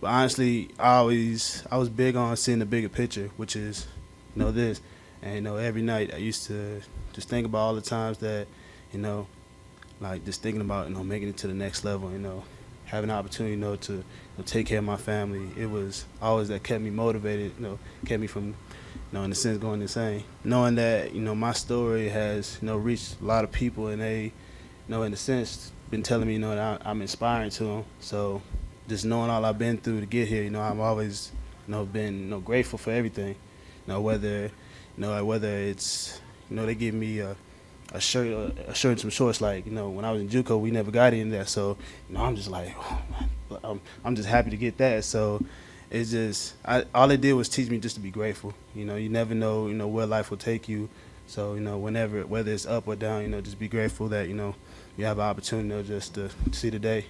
But honestly, I always I was big on seeing the bigger picture, which is, you know, this. And you know, every night I used to just think about all the times that, you know, like just thinking about you know making it to the next level. You know, having an opportunity, you know, to you know, take care of my family. It was always that kept me motivated. You know, kept me from, you know, in a sense going insane. Knowing that you know my story has you know reached a lot of people and they, you know, in a sense been telling me you know that I, I'm inspiring to them. So just knowing all I've been through to get here, you know, I've always, you know, been, you know, grateful for everything. You know, whether, you know, whether it's, you know, they give me a, a shirt, a, shirt and some shorts. Like, you know, when I was in JUCO, we never got in there, so you know, I'm just like, oh, I'm, I'm just happy to get that. So it's just, I, all it did was teach me just to be grateful. You know, you never know, you know, where life will take you. So you know, whenever, whether it's up or down, you know, just be grateful that you know you have an opportunity know, just to see the day.